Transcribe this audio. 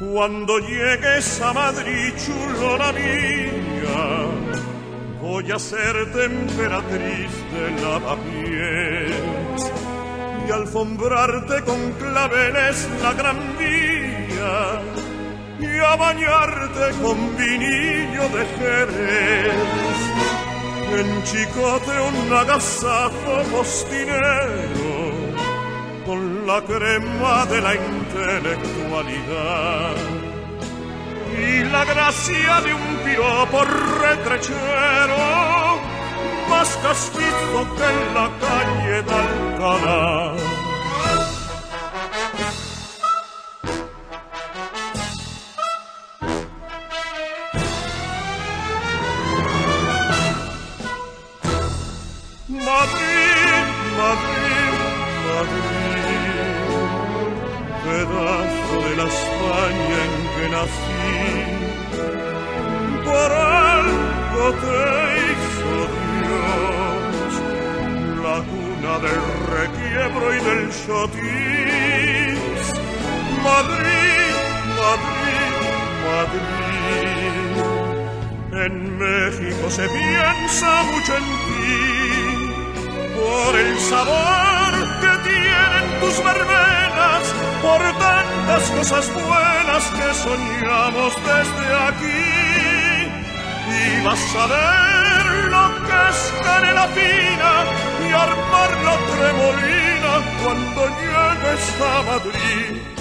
Cuando llegues a Madrid, chulona mía, voy a ser temperatriz de lavapiés y alfombrarte con claveles la gran vía y a bañarte con vinillo de Jerez. En Chicote un agasajo postinero con la crema de la intelectualidad y la gracia de un piropo retrechero más castizo que en la calle de Alcalá. Madrid, Madrid, Madrid, pedazo de la España en que nací, por algo te hizo Dios, la cuna del requiebro y del chotis. Madrid, Madrid, Madrid, en México se piensa mucho en ti por el sabor por tantas cosas buenas que soñamos desde aquí. Y vas a ver lo que es canela fina y armar la tremolina cuando llegues a Madrid.